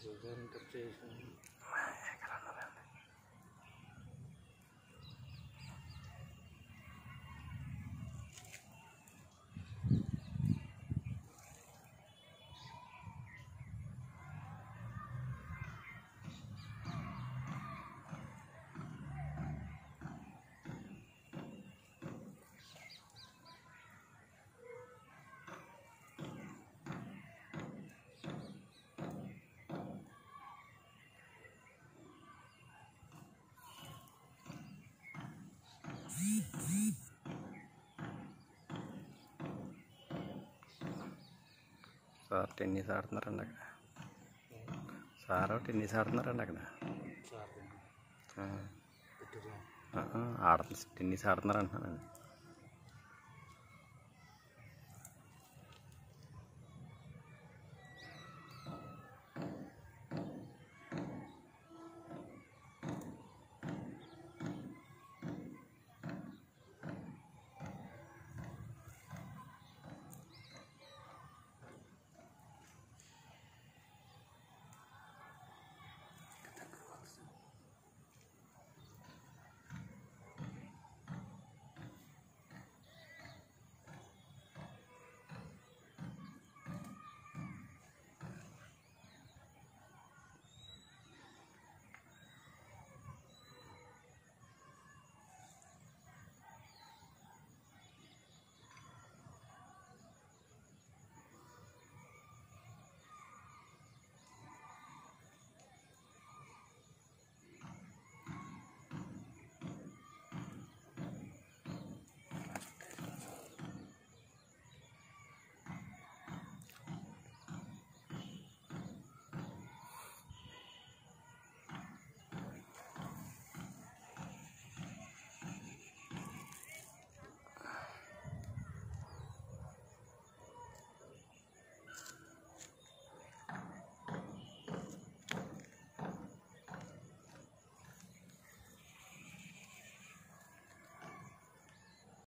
Joran 份 sir tennis ఆడుతున్నారండి అక్కడ. Sir tennis ఆడుతున్నారండి అక్కడ. ఆడుతున్నారు టెన్నిస్ ఆడుతున్నారు అంటున్నానండి